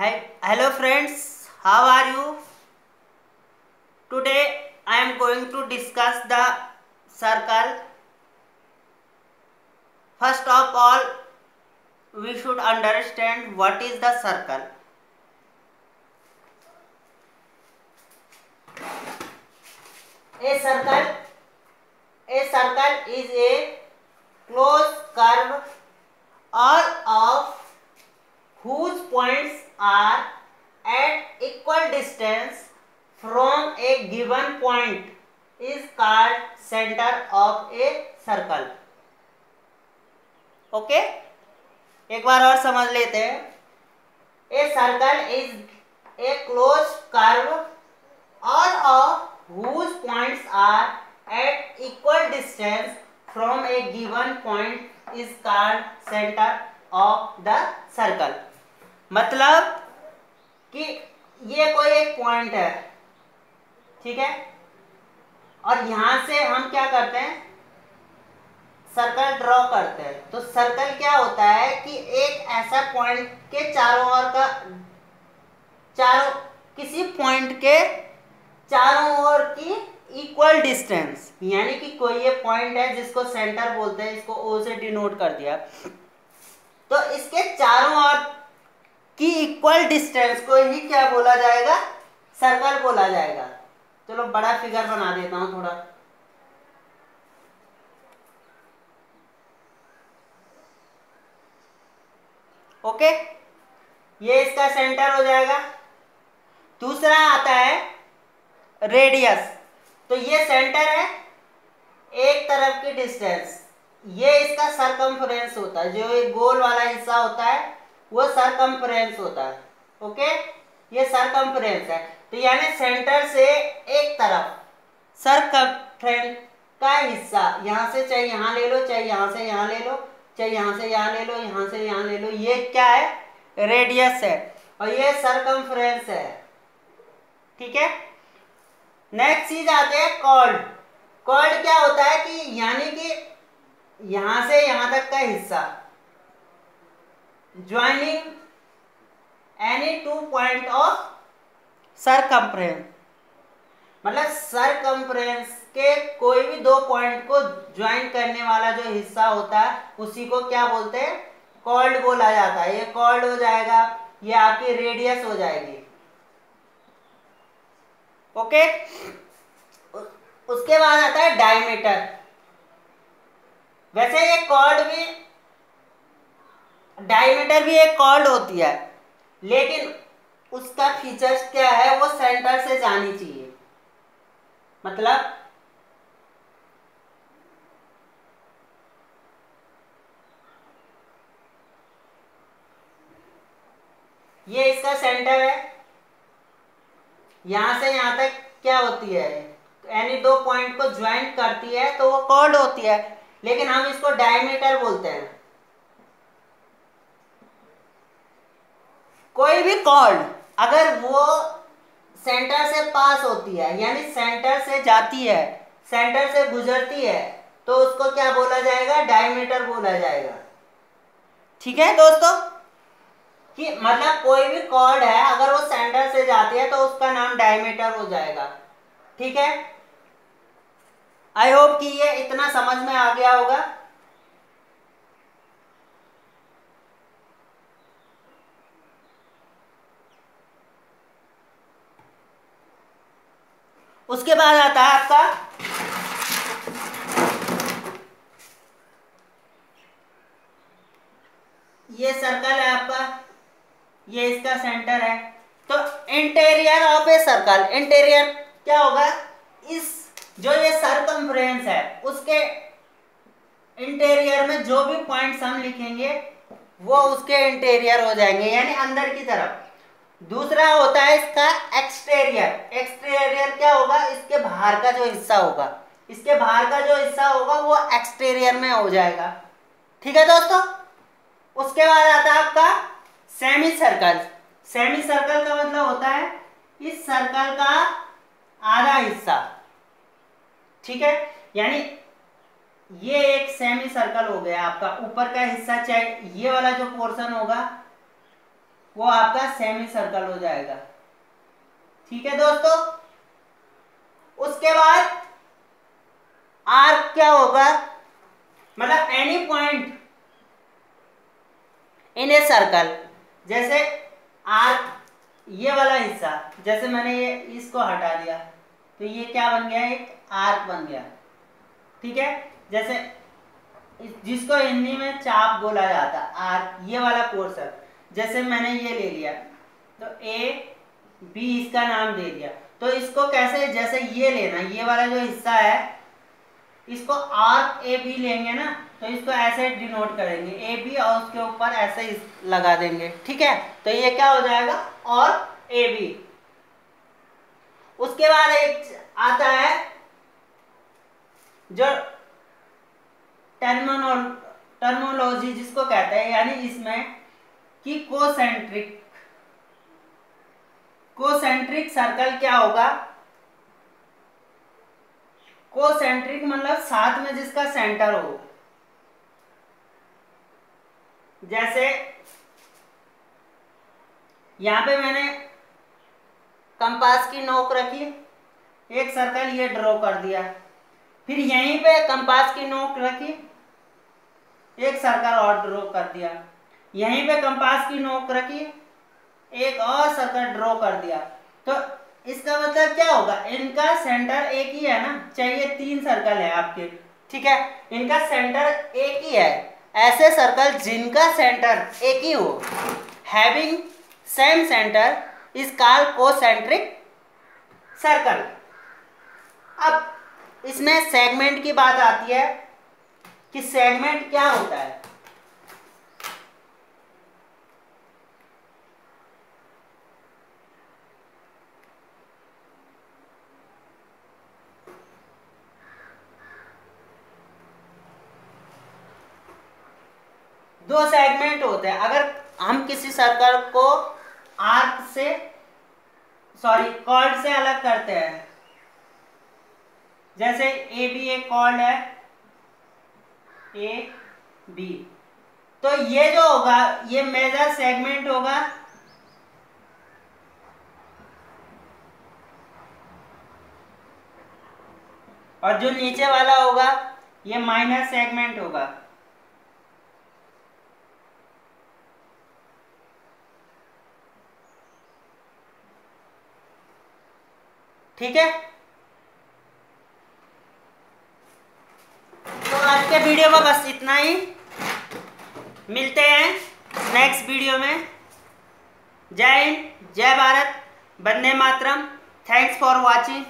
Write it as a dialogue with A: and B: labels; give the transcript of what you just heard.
A: hello friends. How are you? Today i am going to discuss the circle. First of all we should understand what is the circle. A circle a circle is a closed curve all of whose points are at equal distance from a given point is called center of a circle. Okay? एक बार और समझ लेते हैं। A circle is a close curve all of whose points are at equal distance from a given point is called centre of the circle मतलब कि ये कोई एक पॉइंट है, ठीक है? और यहाँ से हम क्या करते हैं? सर्कल ड्रॉ करते हैं। तो सर्कल क्या होता है कि एक ऐसा पॉइंट के चारों ओर का, चारों, किसी पॉइंट के चारों ओर की इक्वल डिस्टेंस यानी कि कोई ये पॉइंट है जिसको सेंटर बोलते हैं, इसको ओ से डिनोट कर दिया। तो इसके चारों ओर की इक्वल डिस्टेंस को ही क्या बोला जाएगा? सर्कल बोला जाएगा। चलो बड़ा फिगर बना देता हूँ थोड़ा। ओके ये इसका सेंटर हो जाएगा। दूसरा आता है रेडियस तो ये सेंटर है एक तरफ़ की डिस्टेंस ये इसका सरकमफ्रेंस होता है, जो एक गोल वाला हिस्सा होता है वो सरकमफ्रेंस होता है ओके ये सरकमफ्रेंस है। तो यानी सेंटर से एक तरफ़ सरकमफ्रेंस का हिस्सा, यहाँ से चाहे यहाँ ले लो, चाहे यहाँ से यहाँ ले लो, चाहे यहाँ से यहाँ ले लो, यहाँ से यहाँ ले लो, ये क्या है? रेडियस है। और ये सरकमफ्रेंस है। ठीक है? नेक्स्ट चीज़ आते हैं कॉल्ड कॉल्ड क्या होता है कि यानी कि यहाँ से यहाँ तक का हिस्सा। Joining any two point of circumference मतलब सरकमफ्रेंस के कोई भी दो पॉइंट को ज्वाइन करने वाला जो हिस्सा होता है, उसी को क्या बोलते हैं? कॉल्ड बोला जाता है। ये कॉल्ड हो जाएगा, ये आपकी रेडियस हो जाएगी। ओके उसके बाद आता है डायमीटर वैसे ये कॉर्ड भी डायमीटर भी एक कॉर्ड होती है, लेकिन उसका फीचर्स क्या है, वो सेंटर से जानी चाहिए। मतलब? ये इसका सेंटर है। यहाँ से यहाँ तक क्या होती है? यानी दो पॉइंट को ज्वाइंट करती है तो वो कॉर्ड होती है। लेकिन हम इसको डायमीटर बोलते हैं। कोई भी कॉर्ड अगर वो सेंटर से पास होती है, यानी सेंटर से जाती है, सेंटर से गुजरती है तो उसको क्या बोला जाएगा? डायमीटर बोला जाएगा। ठीक है दोस्तों? कि मतलब कोई भी कॉर्ड है, अगर वो सेंटर से जाती है तो उसका नाम डायमीटर हो जाएगा। ठीक है? आई होप कि ये इतना समझ में आ गया होगा। उसके बाद आता है आपका? ये सर्कल है आपका। ये इसका सेंटर है। तो interior of a circle interior क्या होगा? इस जो ये सरकमफ्रेंस है, उसके इंटेरियर में जो भी पॉइंट्स हम लिखेंगे, वो उसके इंटेरियर हो जाएँगे, यानी अंदर की तरफ़। दूसरा होता है इसका एक्सटेरियर एक्सटेरियर क्या होगा? इसके बाहर का जो हिस्सा होगा. इसके बाहर का जो हिस्सा होगा, वो एक्सटेरियर में हो जाएगा. ठीक है दोस्तों? उसके बाद आता है आपका सेमी सर्कल सेमी सर्कल का मतलब होता है इस सर्कल का आधा हिस्सा. ठीक है? यानी ये एक सेमी सर्कल हो गया आपका. ऊपर का हिस्सा चाहे ये वाला जो पोर्शन होगा वो आपका सेमी सर्कल हो जाएगा। ठीक है दोस्तों? उसके बाद आर्क क्या होगा? मतलब any point in a circle जैसे आर्क ये वाला हिस्सा, जैसे मैंने ये इसको हटा दिया तो ये क्या बन गया? एक आर्क बन गया। ठीक है? जैसे जिसको हिंदी में चाप बोला जाता आर्क ये वाला पोर्शन जैसे मैंने ये ले लिया तो ए बी इसका नाम दे दिया। तो इसको कैसे, जैसे ये लेना, ये वाला जो हिस्सा है, इसको आर्क ए बी लेंगे ना तो इसको ऐसे डिनोट करेंगे। ए बी और उसके ऊपर ऐसे लगा देंगे, ठीक है? तो ये क्या हो जाएगा? और ए बी उसके बाद एक आता है, जो टर्मोनोल टर्मोलॉजी जिसको कहते हैं, यानी इसमें कि कोसेंट्रिक। कोसेंट्रिक सर्कल क्या होगा? कोसेंट्रिक मतलब साथ में जिसका सेंटर हो। जैसे यहाँ पे मैंने कंपास की नोक रखी, एक सर्कल ये ड्रॉ कर दिया। फिर यहीं पे कंपास की नोक रखी, एक सर्कल और ड्रॉ कर दिया। यहीं पे कंपास की नोक रखी, एक और सर्कल ड्रॉ कर दिया। तो इसका मतलब क्या होगा? इनका सेंटर एक ही है ना? चाहिए तीन सर्कल है आपके। ठीक है? इनका सेंटर एक ही है। ऐसे सर्कल जिनका सेंटर एक ही हो having same centre is call concentric circle अब इसमें सेगमेंट की बात आती है कि सेगमेंट क्या होता है? दो सेगमेंट होते हैं। अगर हम किसी सर्कल को आर्क से सॉरी कॉर्ड से अलग करते हैं, जैसे ए बी एक कॉर्ड है ए बी तो ये जो होगा, ये मेजर सेगमेंट होगा। और जो नीचे वाला होगा, ये माइनर सेगमेंट होगा। ठीक है? तो आज के वीडियो में बस इतना ही। मिलते हैं नेक्स्ट वीडियो में। जय हिंद, जय भारत। बंदे मातरम। Thanks for watching